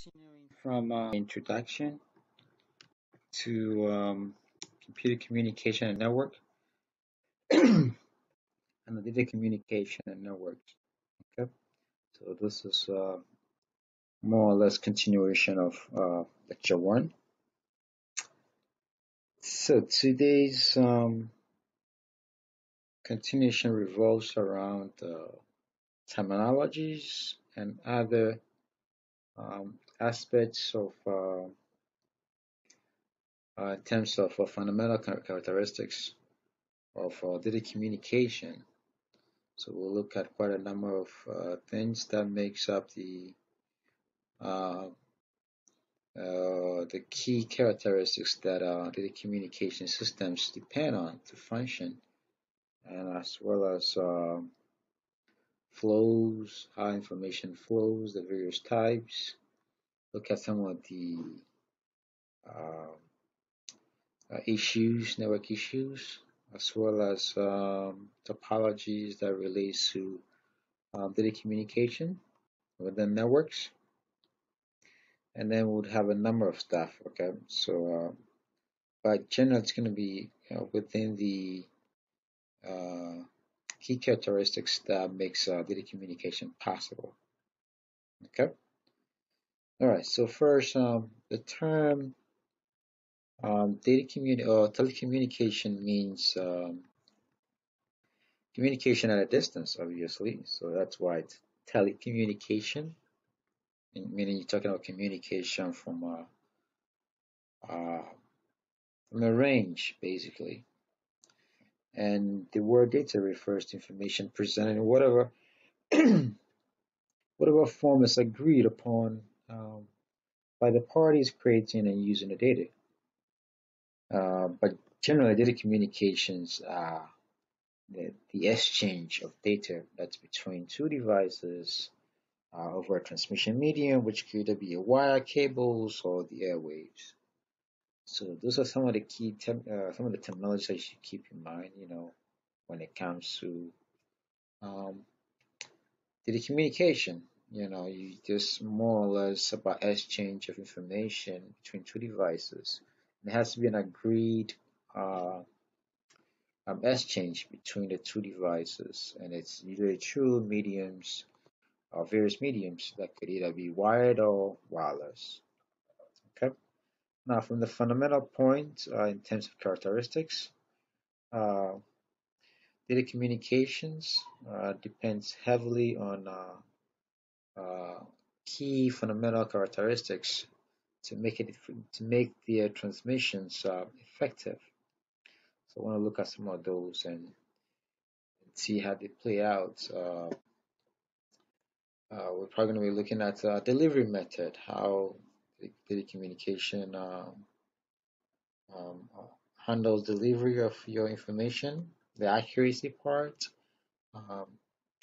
Continuing from uh, introduction to um, computer communication and network and the data communication and networks. Okay, so this is uh, more or less continuation of uh, lecture one. So today's um, continuation revolves around uh, terminologies and other um, aspects of uh, uh, in terms of uh, fundamental characteristics of uh, data communication. So we'll look at quite a number of uh, things that makes up the uh, uh, the key characteristics that data communication systems depend on to function, and as well as flows, how information flows, the various types, look at some of the uh, uh, issues, network issues, as well as um, topologies that relate to um, data communication within networks. And then we'll have a number of stuff, okay? So, uh, but generally it's going to be you know, within the uh, key characteristics that makes uh, data communication possible. Okay. All right. So first, um, the term um, data communi or telecommunication means um, communication at a distance, obviously. So that's why it's telecommunication, meaning you're talking about communication from a, uh, from a range, basically and the word data refers to information presented in whatever whatever form is agreed upon um, by the parties creating and using the data. Uh, but generally, data communications are the, the exchange of data that's between two devices uh, over a transmission medium, which could either be a wire, cables, or the airwaves. So those are some of the key, uh, some of the terminologies that you should keep in mind, you know, when it comes to um, the communication. You know, you just more or less about exchange of information between two devices. It has to be an agreed uh, um, exchange between the two devices, and it's usually through mediums or various mediums that could either be wired or wireless. Okay. Now, from the fundamental point uh, in terms of characteristics, uh, data communications uh, depends heavily on uh, uh, key fundamental characteristics to make it to make the uh, transmissions effective. So I want to look at some of those and, and see how they play out. we're probably going to be looking at delivery method, how telecommunication um, um, handles delivery of your information, the accuracy part, um,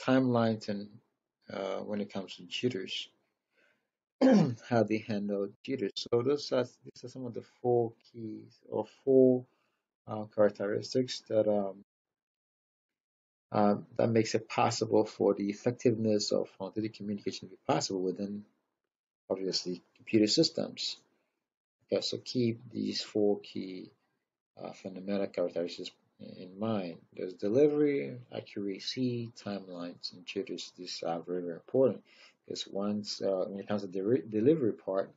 timelines, and uh, when it comes to jitters, how they handle jitters. So those are these are some of the four keys or four uh, characteristics that um, uh, that makes it possible for the effectiveness of uh, communication to be possible within obviously computer systems. Okay, so keep these four key uh, fundamental characteristics in mind. There's delivery, accuracy, timelines, and jitters. These are very, very important because once, uh, when it comes to the delivery part,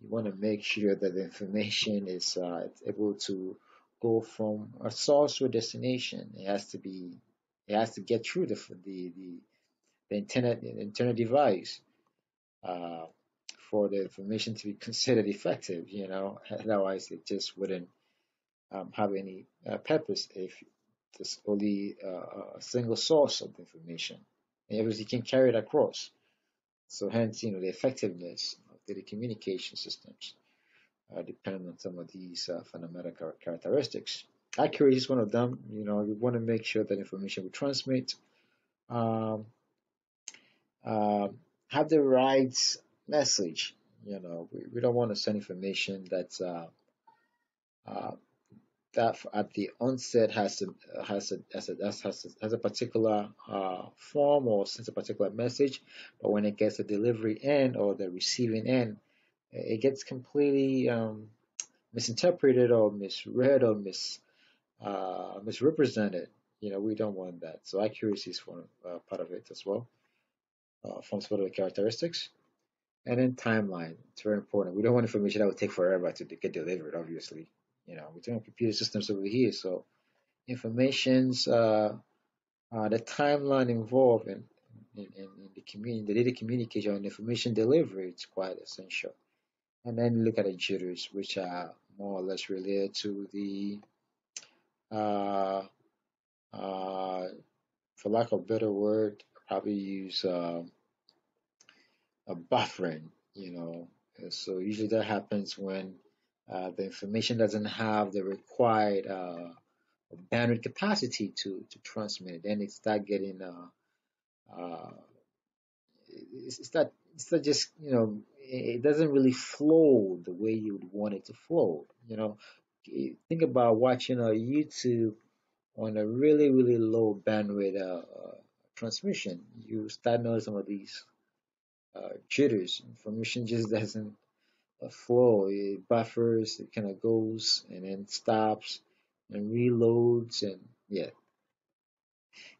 you want to make sure that the information is uh, able to go from a source to a destination. It has to be, it has to get through the the the, the internet the internet device. Uh, for the information to be considered effective, you know, otherwise it just wouldn't um, have any uh, purpose if there's only uh, a single source of information and everybody can carry it across. So hence, you know, the effectiveness of the communication systems uh, depend on some of these uh, fundamental characteristics. Accuracy is one of them. You know, we want to make sure that information we transmit um, uh, have the right message. You know, we, we don't want to send information that's uh, uh, that at the onset has a has a has a, has a, has a particular uh, form or sends a particular message, but when it gets the delivery end or the receiving end, it gets completely um, misinterpreted or misread or mis uh, misrepresented. You know, we don't want that. So accuracy is one uh, part of it as well, uh, from some of the characteristics. And then timeline, it's very important. We don't want information that will take forever to get delivered, obviously. You know, we're talking computer systems over here, so information's uh, uh, the timeline involved in, in, in, the community, the data communication and information delivery is quite essential. And then look at the jitters, which are more or less related to the, uh, uh, for lack of a better word, probably use uh, a buffering, you know. So usually that happens when uh, the information doesn't have the required uh, bandwidth capacity to, to transmit. Then it start getting uh, uh, it's not it's not just you know it doesn't really flow the way you would want it to flow. You know, think about watching a YouTube on a really really low bandwidth uh, uh, transmission. You start noticing some of these uh, jitters. Information just doesn't uh, flow. It buffers. It kind of goes and then stops and reloads and yeah.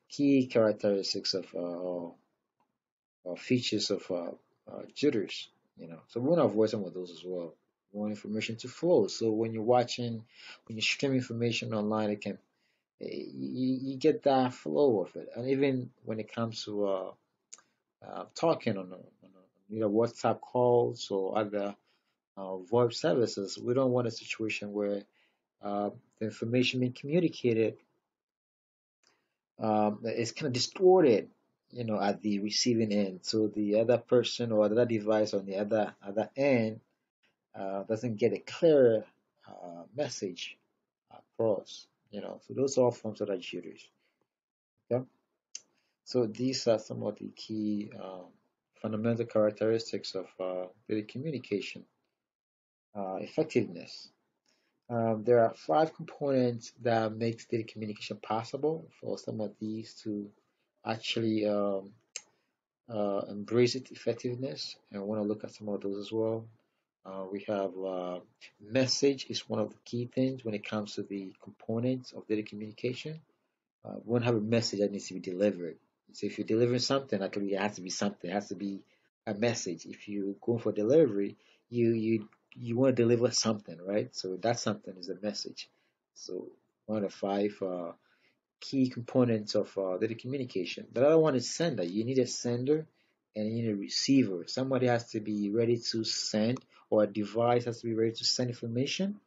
Key characteristics of uh, uh, features of uh, uh, jitters, you know. So we want to avoid some of those as well. We want information to flow. So when you're watching, when you stream information online, it can eh, you, you get that flow of it. And even when it comes to uh, uh, talking on, a, on a, you know WhatsApp calls or other uh, VoIP services, we don't want a situation where uh, the information being communicated um, is kind of distorted you know, at the receiving end. So the other person or other device on the other other end uh, doesn't get a clear uh, message across. You know, so those are all forms of jitters. Okay. So these are some of the key um, fundamental characteristics of uh, data communication uh, effectiveness. Um, there are five components that makes data communication possible. For some of these to actually um, uh, embrace its effectiveness and I want to look at some of those as well. Uh, we have uh, message is one of the key things when it comes to the components of data communication. Uh, we want to have a message that needs to be delivered. So if you're delivering something, actually it has to be something. It has to be a message. If you go for delivery, you you you want to deliver something, right? So that something is a message. So one of five uh, key components of uh, data communication. The other one is sender. You need a sender and you need a receiver. Somebody has to be ready to send or a device has to be ready to send information.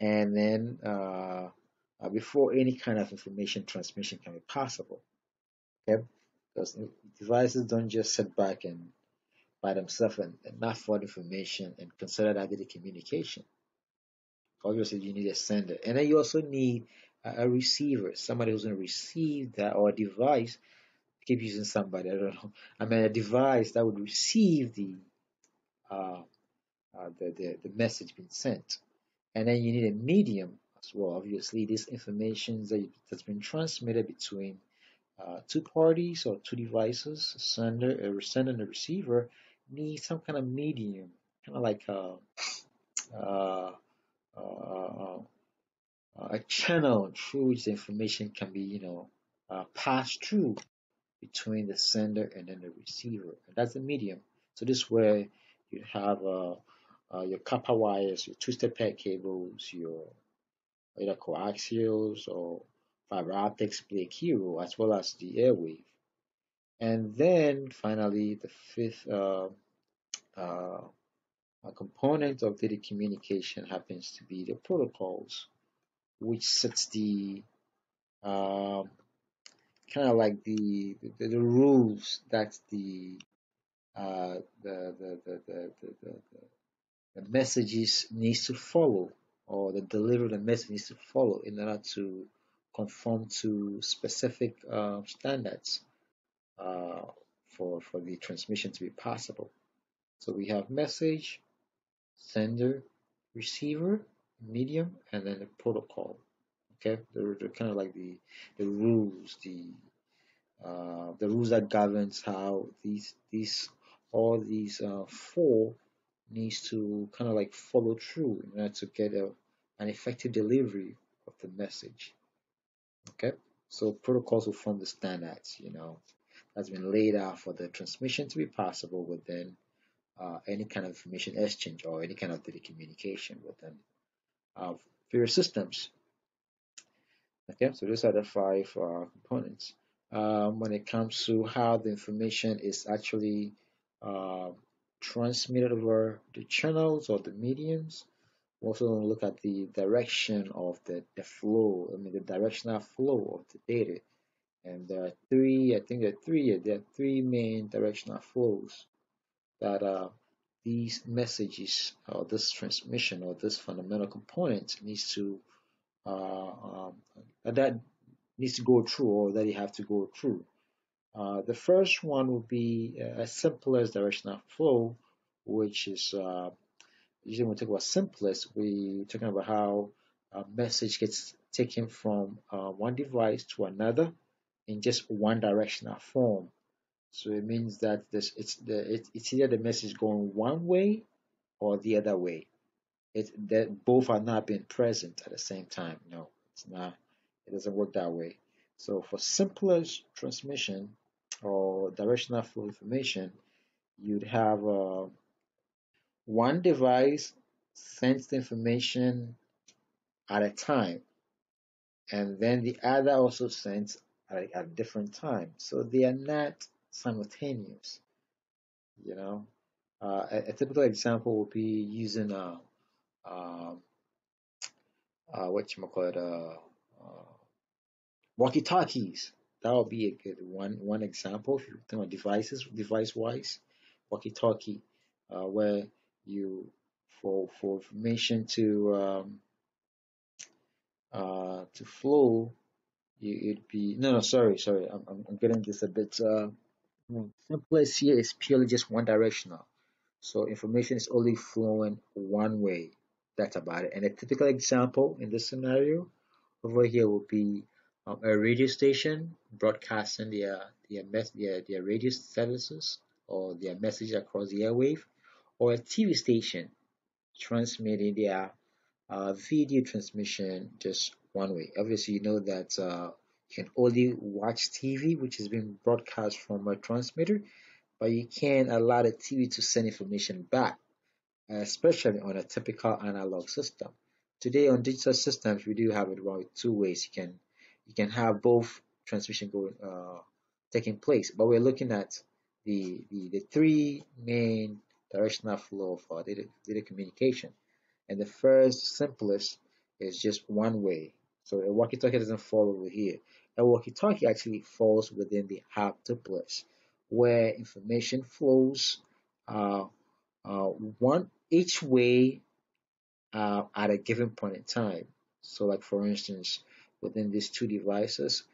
And then uh, uh, before any kind of information transmission can be possible. Okay? Because devices don't just sit back and by themselves and, not forward information and consider that data communication. Obviously, you need a sender. And then you also need a receiver, somebody who's going to receive that, or a device. I keep using somebody, I don't know. I mean, a device that would receive the uh, uh, the, the, the message being sent. And then you need a medium as well. Obviously, this information that, that's been transmitted between uh, two parties or two devices, a sender, a sender and a receiver, need some kind of medium, kind of like a, uh, uh, uh a channel through which the information can be, you know, uh, passed through between the sender and then the receiver. And that's the medium. So this way you have uh, uh, your copper wires, your twisted pair cables, your either coaxials or fiber optics play a key role, as well as the airwave. And then finally, the fifth uh, uh, component of data communication happens to be the protocols which sets the uh, kind of like the, the, the rules that the uh, the, the, the, the, the, the, messages needs to follow or the delivery of the message needs to follow in order to conform to specific uh, standards uh, for, for the transmission to be possible. So we have message, sender, receiver, medium, and then the protocol. Okay, they're, they're kind of like the the rules, the uh, the rules that governs how these these all these uh, four needs to kind of like follow through in order to get a, an effective delivery of the message. Okay, so protocols will form the standards, you know, that's been laid out for the transmission to be possible within uh, any kind of information exchange or any kind of communication within uh, various systems. Okay, so those are the five uh, components. Um, when it comes to how the information is actually uh, transmitted over the channels or the mediums, we're also going to look at the direction of the, the flow, I mean the directional flow of the data. And there are three, I think there are three, there are three main directional flows that uh, these messages or this transmission or this fundamental component needs to uh, um, that needs to go through or that you have to go through. Uh, the first one would be as simple as directional flow, which is uh, usually when we talk about simplex, we're talking about how a message gets taken from uh, one device to another in just one directional form. So it means that this it's the it, it's either the message going one way or the other way. It that both are not being present at the same time. No, it's not. It doesn't work that way. So for simplex transmission or directional flow information, you'd have uh, one device sends the information at a time, and then the other also sends at a, at a different time. So they are not simultaneous. You know, uh, a, a, typical example would be using a, uh, uh, what you call it, walkie-talkies. That would be a good one. One example if you think devices, device-wise, walkie-talkie, uh, where you for for information to um, uh, to flow, it'd be no no sorry sorry I'm I'm getting this a bit uh, simplex here is purely just one directional. So information is only flowing one way. That's about it. And a typical example in this scenario over here would be um, a radio station broadcasting their their, their their radio services or their message across the airwave, or a TV station transmitting their uh, video transmission just one way. Obviously, you know that uh, you can only watch TV, which is being broadcast from a transmitter, but you can allow the TV to send information back, especially on a typical analog system. Today on digital systems, we do have it about two ways. You can you can have both transmission going uh, taking place, but we're looking at the, the, the three main directional flow of data, data communication. And the first simplex is just one way. So a walkie-talkie doesn't fall over here a walkie-talkie actually falls within the half duplex, where information flows uh, uh, one each way uh, at a given point in time. So, like for instance, within these two devices,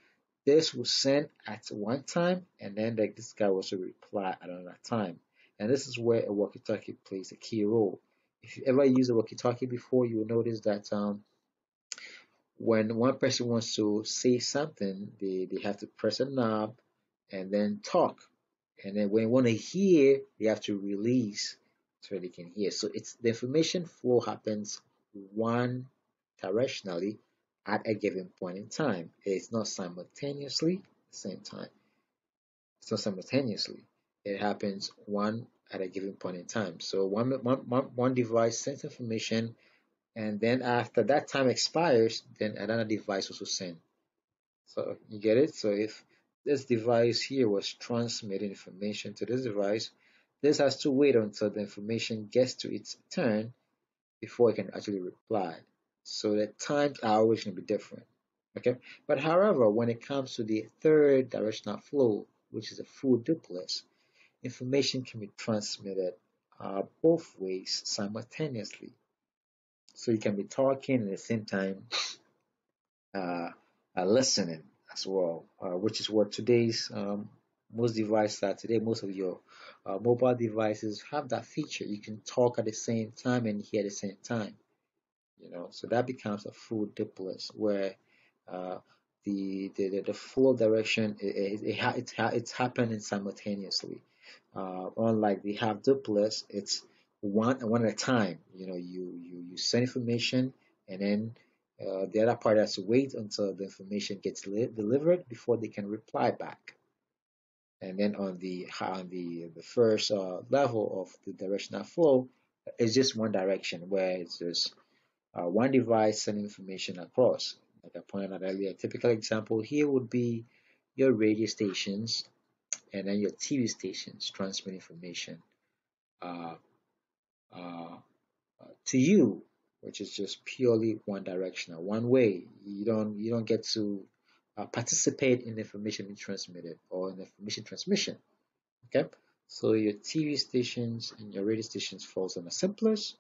this will send at one time, and then like this guy will also reply at another time. And this is where a walkie-talkie plays a key role. If you ever use a walkie-talkie before, you will notice that um, when one person wants to say something, they, they have to press a knob and then talk. And then when they want to hear, they have to release so they can hear. So it's the information flow happens one directionally at a given point in time. It's not simultaneously same time. It's not simultaneously. It happens one at a given point in time. So one, one, one, one device sends information and then after that time expires then another device also send so you get it? So if this device here was transmitting information to this device this has to wait until the information gets to its turn before it can actually reply. So the times are always going to be different okay? But however when it comes to the third directional flow which is a full duplex information can be transmitted uh, both ways simultaneously so you can be talking at the same time uh, uh, listening as well, uh, which is what today's um, most devices are today. Most of your uh, mobile devices have that feature. You can talk at the same time and hear at the same time. You know, so that becomes a full duplex where uh, the, the the flow direction it, it, it it's it's happening simultaneously. Uh, unlike the half duplex, it's one one at a time. You know, you you you send information, and then uh, the other party has to wait until the information gets delivered before they can reply back. And then on the on the the first uh, level of the directional flow, it's just one direction where it's just uh, one device sending information across. Like I pointed out earlier, a typical example here would be your radio stations and then your TV stations transmit information uh, uh, to you, which is just purely one directional, one way. You don't you don't get to uh, participate in information being transmitted or in information transmission. Okay, so your TV stations and your radio stations falls on the simplex,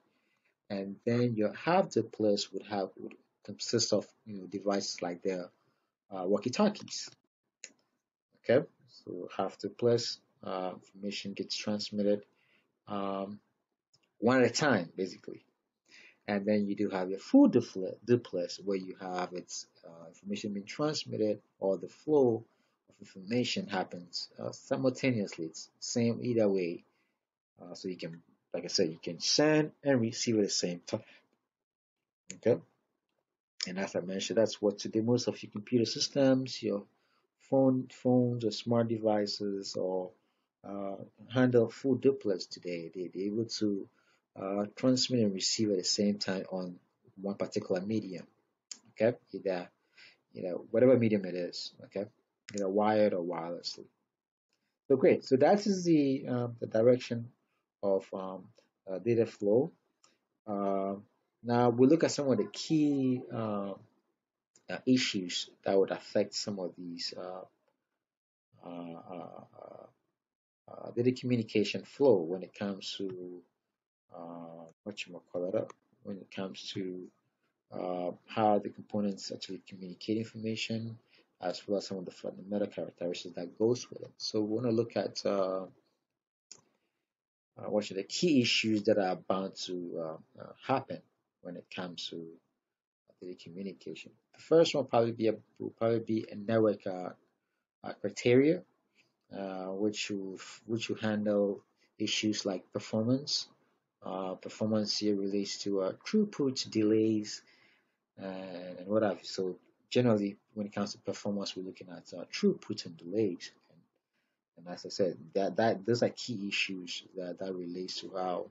and then your half duplex would have would consist of you know devices like the uh, walkie-talkies. Okay, so half duplex uh, information gets transmitted um, one at a time, basically. And then you do have your full duplex, where you have its uh, information being transmitted or the flow of information happens uh, simultaneously. It's same either way. Uh, so you can, like I said, you can send and receive at the same time. Okay. And as I mentioned, that's what today most of your computer systems, your phone, phones or smart devices or uh, handle full duplex today. They, they're able to uh, transmit and receive at the same time on one particular medium. Okay, either you know whatever medium it is. Okay, either wired or wirelessly. So great. So that is the um, the direction of um, uh, data flow. Uh, now we look at some of the key um, uh, issues that would affect some of these uh, uh, uh, data communication flow when it comes to uh, what you call it when it comes to uh, how the components actually communicate information as well as some of the fundamental characteristics that goes with it. So we want to look at uh, uh, what are the key issues that are bound to uh, uh, happen when it comes to data communication. The first one probably be a, will probably be a network criteria, which will which will handle issues like performance, uh, performance here relates to uh, throughput delays and, what have you. So generally, when it comes to performance, we're looking at uh, throughput and delays. And, and, as I said, that that those are key issues that that relates to how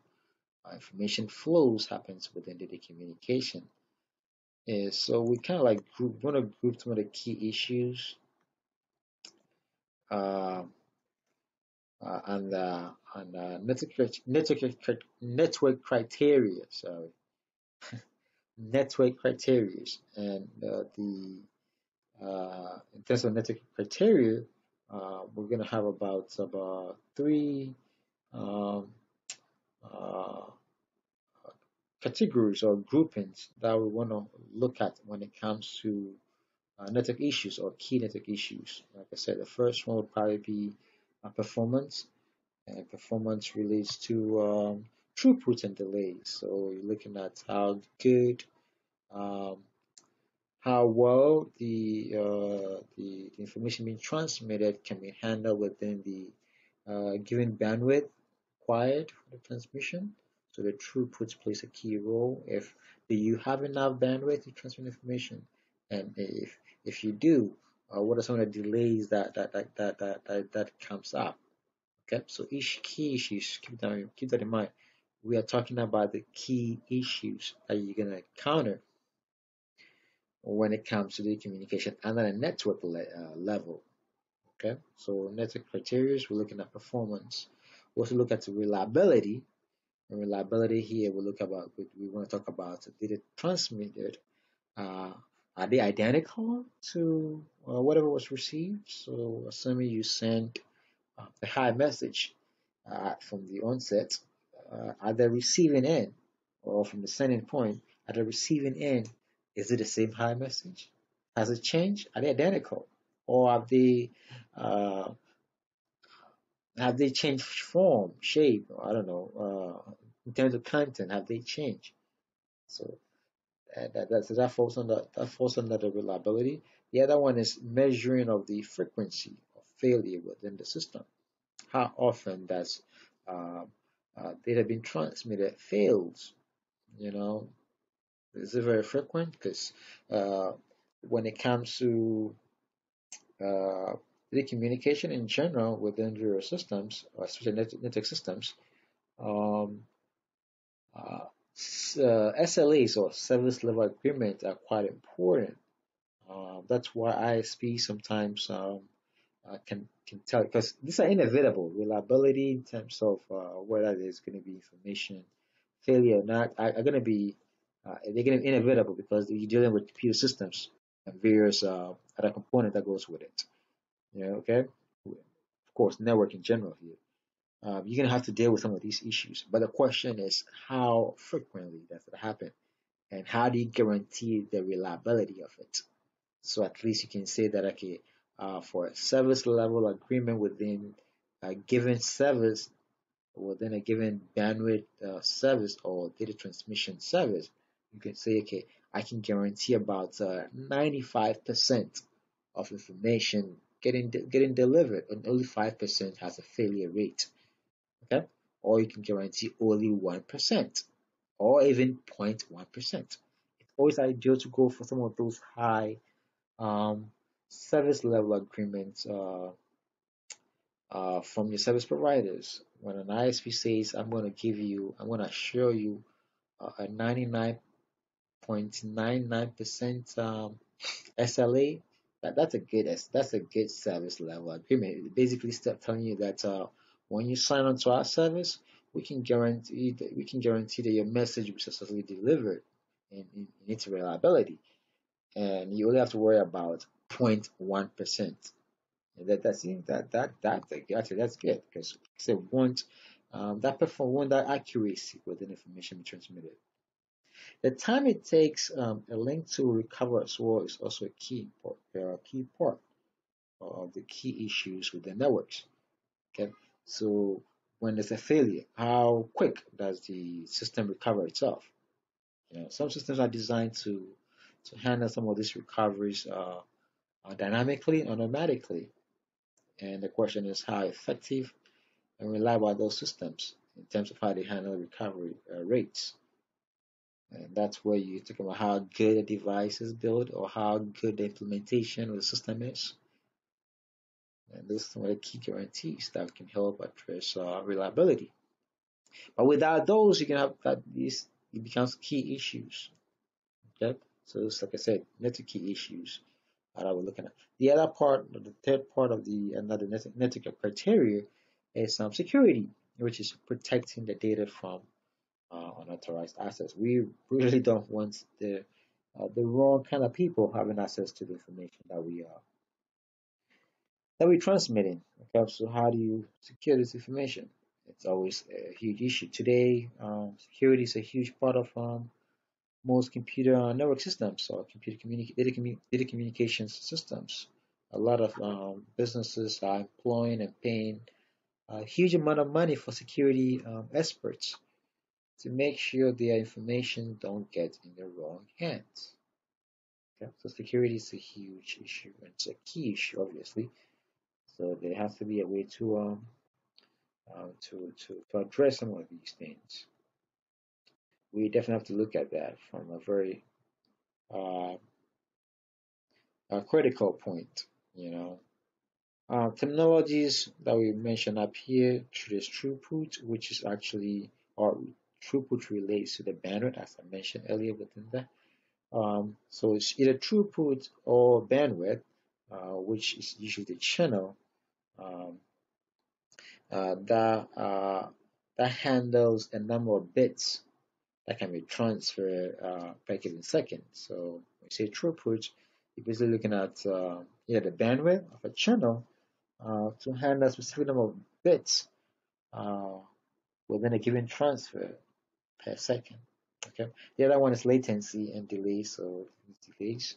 uh, information flows happens within data communication. So we kind of like group want to group some of the key issues. Uh, uh, and uh, and uh, network, network criteria. Sorry, network criteria, and uh, the in terms of network criteria, we're gonna have about about three um, categories or groupings that we want to look at when it comes to network issues or key network issues. Like I said, the first one would probably be performance. And performance relates to um, throughput and delays. So you're looking at how good, um, how well the, uh, the information being transmitted can be handled within the uh, given bandwidth required for the transmission. So the throughput plays a key role. If do you have enough bandwidth to transmit information, and if if you do, uh, what are some of the delays that that that that that, that, that comes up? Okay, so each key issues, keep that, keep that in mind. We are talking about the key issues that you're going to encounter when it comes to the communication and at a network le uh, level. Okay, so network criteria, we're looking at performance. We also look at the reliability. And reliability here, we look about, we, we want to talk about did it transmitted, uh, are they identical to uh, whatever was received? So assuming you sent uh, the high message uh, from the onset. Uh, at the receiving end or from the sending point at the receiving end is it the same high message? Has it changed? Are they identical? Or have they uh, have they changed form shape? I don't know uh, in terms of content have they changed? So that, that, that falls under that falls under the reliability the other one is measuring of the frequency of failure within the system. How often does uh, uh, data being transmitted fails. You know, is very frequent because uh, when it comes to uh, the communication in general within your systems, especially network systems, um, uh, SLAs or service level agreements are quite important. Uh, that's why ISP sometimes um, uh, can can tell because these are inevitable. Reliability in terms of uh, whether there's going to be information failure or not are, are going to be uh, they're going to be inevitable because you're dealing with computer systems and various uh, other component that goes with it. Yeah, okay. Of course, network in general here. Um, you're going to have to deal with some of these issues. But the question is, how frequently does it happen? And how do you guarantee the reliability of it? So at least you can say that, okay, uh, for a service level agreement within a given service, within a given bandwidth uh, service or data transmission service, you can say, okay, I can guarantee about 95% uh, of information getting getting delivered, and only 5% has a failure rate. Okay, or you can guarantee only 1%, or even 0.1%. It's always ideal to go for some of those high um, service level agreements uh, uh, from your service providers. When an ISP says, I'm going to give you, I'm going to assure you uh, a 99.99% um, SLA, that, that's a good that's a good service level agreement. Basically telling you that uh, when you sign on to our service, we can guarantee that we can guarantee that your message will successfully delivered in, in, in its reliability and you only have to worry about 0.1 percent. That that's that that that actually that's good because they want um, that perform want that accuracy within information transmitted. The time it takes um, a link to recover as well is also a key part, a key part of the key issues with the networks. Okay, so when there's a failure, how quick does the system recover itself? You know, some systems are designed to to handle some of these recoveries uh, uh, dynamically and automatically. And the question is how effective and reliable are those systems in terms of how they handle recovery uh, rates. And that's where you talk about how good a device is built or how good the implementation of the system is. And those are some of the key guarantees that can help address uh, reliability. But without those, you can have that these it becomes key issues. Okay, so it's like I said, network key issues that I was looking at. The other part, the third part of the another network criteria is um, security, which is protecting the data from uh, unauthorized access. We really don't want the uh, the wrong kind of people having access to the information that we are that we're transmitting. Okay, so how do you secure this information? It's always a huge issue today. Um, security is a huge part of um, most computer network systems or computer data, commu- data communications systems. A lot of um, businesses are employing and paying a huge amount of money for security um, experts to make sure their information don't get in the wrong hands. Okay? So security is a huge issue. It's a key issue, obviously. So there has to be a way to um, uh, to, to to address some of these things we definitely have to look at that from a very uh, a critical point, you know. Uh, terminologies that we mentioned up here, here, is throughput, which is actually, or throughput relates to the bandwidth, as I mentioned earlier within that. Um, so it's either throughput or bandwidth, uh, which is usually the channel that uh, that handles a number of bits that can be transferred uh, per given second. So you say throughput, you're basically looking at uh, yeah, the bandwidth of a channel uh, to handle a specific number of bits uh, within a given transfer per second. Okay. The other one is latency and delay. So delays.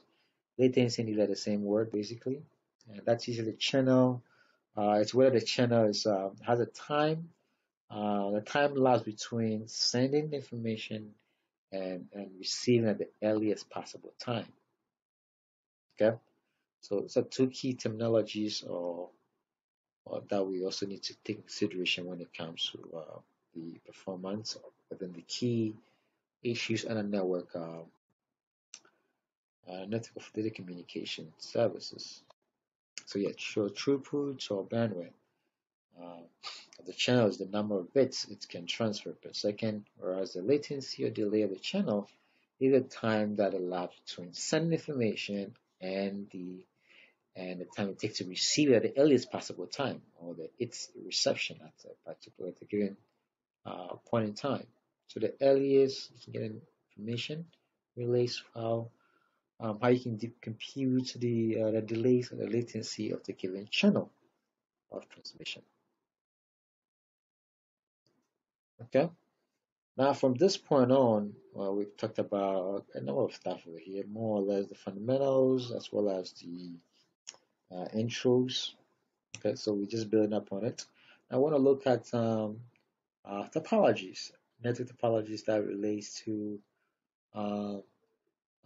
Latency and delay are the same word basically. And that's usually the channel. Uh, it's whether the channel is uh, has a time uh, the time lapse between sending information and, and receiving at the earliest possible time. Okay, so so two key terminologies or, or that we also need to take consideration when it comes to uh, the performance within the key issues on a network uh, uh, network of data communication services. So yeah, show throughput or bandwidth. Uh, the channel is the number of bits it can transfer per second, whereas the latency or delay of the channel is the time that elapsed between sending information and the and the time it takes to receive it at the earliest possible time, or the its reception at a particular at a given uh, point in time. So the earliest you can get information relates how um, how you can compute the uh, the delays or the latency of the given channel of transmission. Okay. Now from this point on, well, we've talked about a number of stuff over here, more or less the fundamentals as well as the uh, intros. Okay, so we're just building up on it. I want to look at um, uh, topologies, network topologies that relates to uh,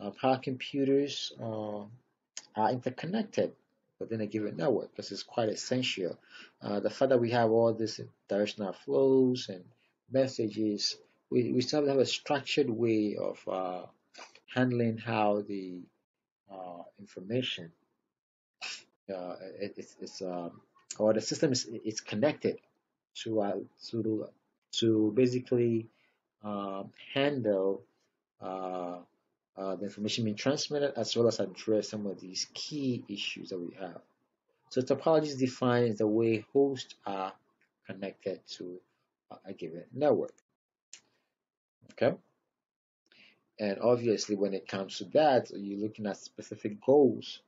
uh, how computers uh, are interconnected within a given network. This is quite essential. Uh, the fact that we have all these directional flows and messages, we, we still have a structured way of uh, handling how the information uh, it, it's, it's um, or the system is it's connected to uh, to to basically handle uh, the information being transmitted as well as address some of these key issues that we have. So topology is defined as the way hosts are connected to a given network. Okay. And obviously, when it comes to that, you're looking at specific goals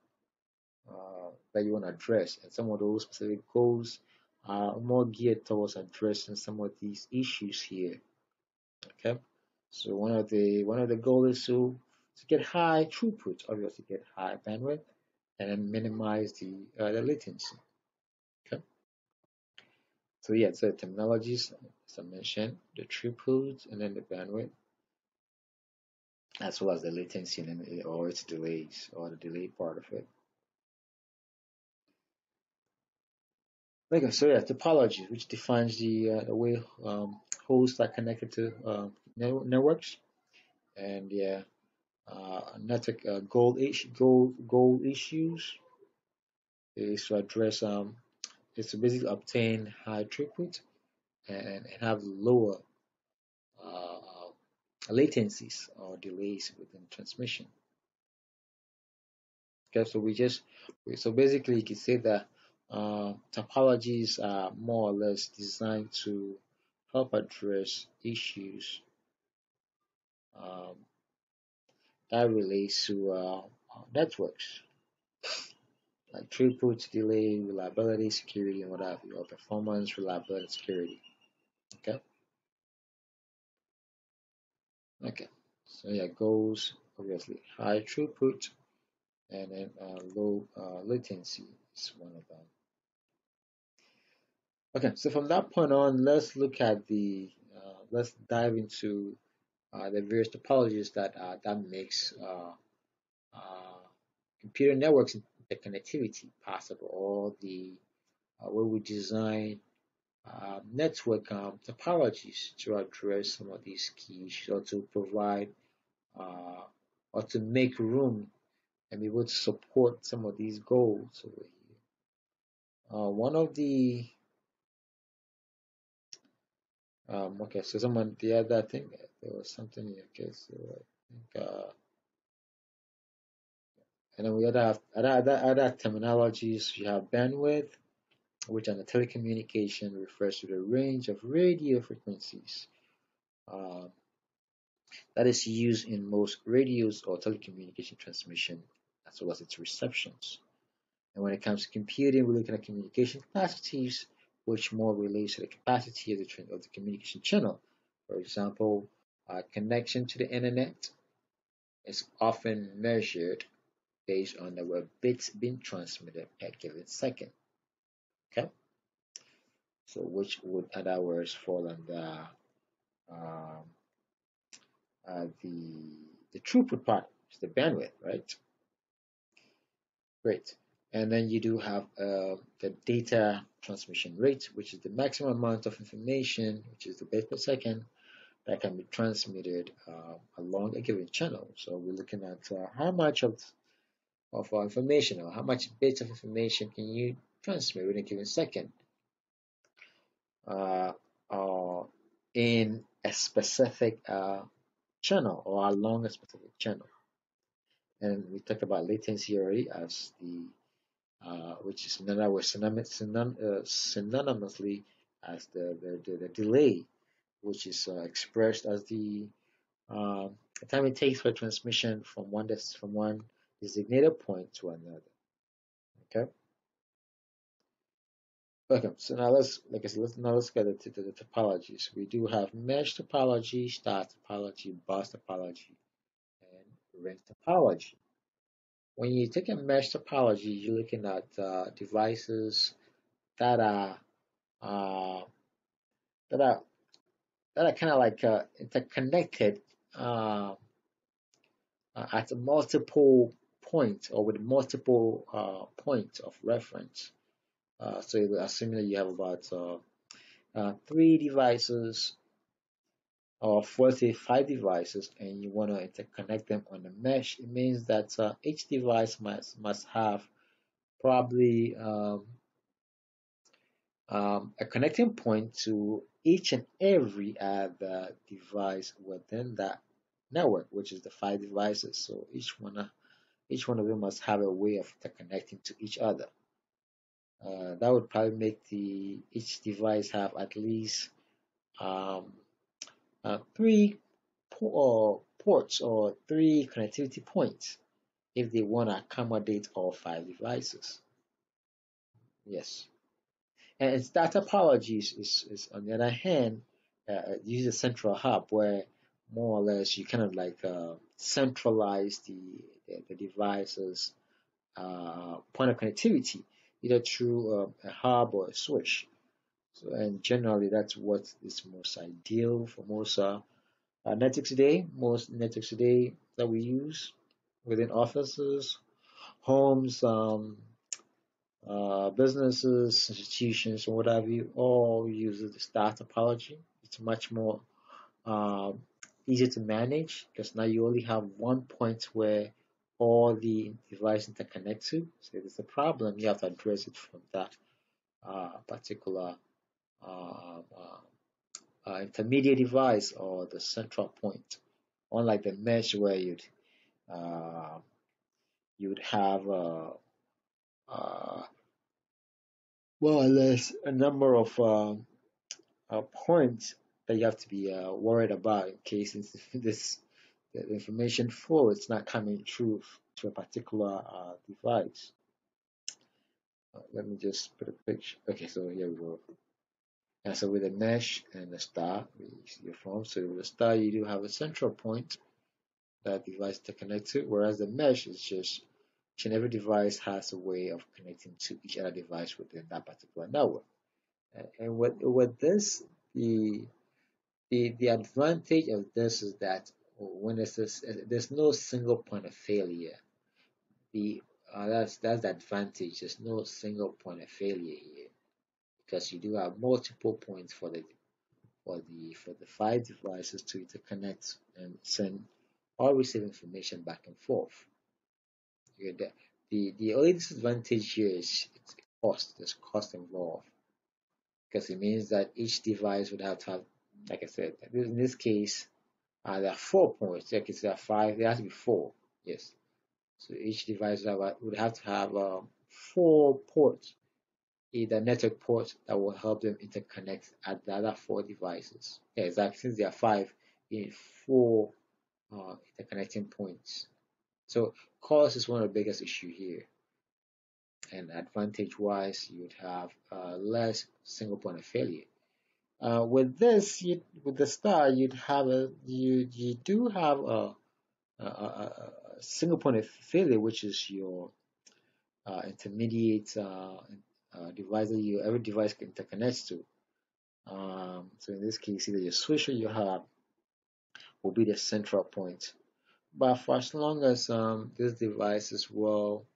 uh, that you want to address. And some of those specific goals are more geared towards addressing some of these issues here. Okay. So one of the one of the goals is to to get high throughput, obviously get high bandwidth, and then minimize the uh, the latency. Okay. So yeah, so the terminologies as I mentioned, the throughput and then the bandwidth, as well as the latency and or its delays or the delay part of it. Okay, so yeah, topology, which defines the, uh, the way um, hosts are connected to uh, networks, and yeah, uh, network uh, goal, issue, goal goal issues is to address um, is to basically obtain high throughput and, and have lower uh, latencies or delays within transmission. Okay, so we just so basically you can say that uh, topologies are more or less designed to help address issues um, that relates to uh, networks like throughput, delay, reliability, security, and what have you, or performance, reliability, security. Okay. Okay. So yeah, goals obviously high throughput and then uh, low uh, latency is one of them. Okay, so from that point on, let's look at the, uh, let's dive into the various topologies that uh, that makes uh, uh, computer networks connectivity possible, or the uh, where we design network um, topologies to address some of these key issues, or to provide or to make room and be able to support some of these goals over here. one of the um, okay, so someone the other thing there was something here. Okay, so I think uh, and then we other have other, other terminologies. You have bandwidth, which on the telecommunication refers to the range of radio frequencies uh, that is used in most radios or telecommunication transmission, as well as its receptions. And when it comes to computing, we're looking at communication capacities which more relates to the capacity of the, of the communication channel. For example, a connection to the internet is often measured based on the number bits being transmitted per given second. Okay, so which would, in other words, fall under um, uh, the the throughput part, is the bandwidth, right? Great. and then you do have uh, the data transmission rate, which is the maximum amount of information, which is the bit per second, that can be transmitted uh, along a given channel. So we're looking at uh, how much of of our information or how much bits of information can you transmit within a given second uh, in a specific uh, channel or along a specific channel. And we talked about latency already as the uh, which is in other words synonymously as the, the, the, the delay which is uh, expressed as the, uh, time it takes for transmission from one from one designated point to another. Okay. Okay, so now let's, like I said, let's now let's get into the, the topologies. We do have mesh topology, star topology, bus topology, and ring topology. When you take a mesh topology, you're looking at uh, devices that are uh, that are that are kind of like uh, interconnected uh, uh, at multiple points or with multiple uh, points of reference. Uh, so assuming that you have about uh, uh, three devices or 45 devices and you want to interconnect them on a mesh, it means that uh, each device must, must have probably um, um, a connecting point to each and every other device within that network, which is the five devices. So each one, each one of them must have a way of interconnecting to each other. Uh, that would probably make the each device have at least um, uh, three po ports or three connectivity points if they want to accommodate all five devices. Yes. And data topologies is, is, on the other hand, uh, use a central hub where more or less you kind of like uh, centralize the, the, the device's uh, point of connectivity either through um, a hub or a switch. So, and generally, that's what is most ideal for most uh, uh, networks today. Most networks today that we use within offices, homes, um, uh, businesses, institutions, or whatever you all use the star topology. It's much more uh, easier to manage because now you only have one point where all the device interconnect to. So if there's a problem, you have to address it from that uh, particular uh, uh, uh, intermediate device or the central point. Unlike the mesh where you'd you'd have uh, there's a number of points that you have to be worried about in case this the information flow is not coming through to a particular uh, device. Uh, let me just put a picture. Okay, so here we go. And so with the mesh and the star, we see your phone. So with the star, you do have a central point that device to connect to, whereas the mesh is just each and every device has a way of connecting to each other device within that particular network. And with with this, the the the advantage of this is that when there's this, there's no single point of failure. The uh, that's that's the advantage. There's no single point of failure here because you do have multiple points for the for the for the five devices to interconnect and send or receive information back and forth. The, the the only disadvantage here is cost. There's cost involved because it means that each device would have to have, like I said, in this case, uh, there are four points. Like there are five, there has to be four. Yes. So each device would have to have um, four ports, either network ports that will help them interconnect at the other four devices. Yeah, exactly. Since there are five, you need four uh, interconnecting points. So cost is one of the biggest issue here. And advantage wise, you would have uh, less single point of failure. Uh, with this, you, with the star, you'd have a you you do have a, a, a, single point of failure, which is your uh, intermediate uh, uh, device that you every device can interconnects to. Um, so in this case, either your switch or your hub will be the central point. But for as long as um, this device is well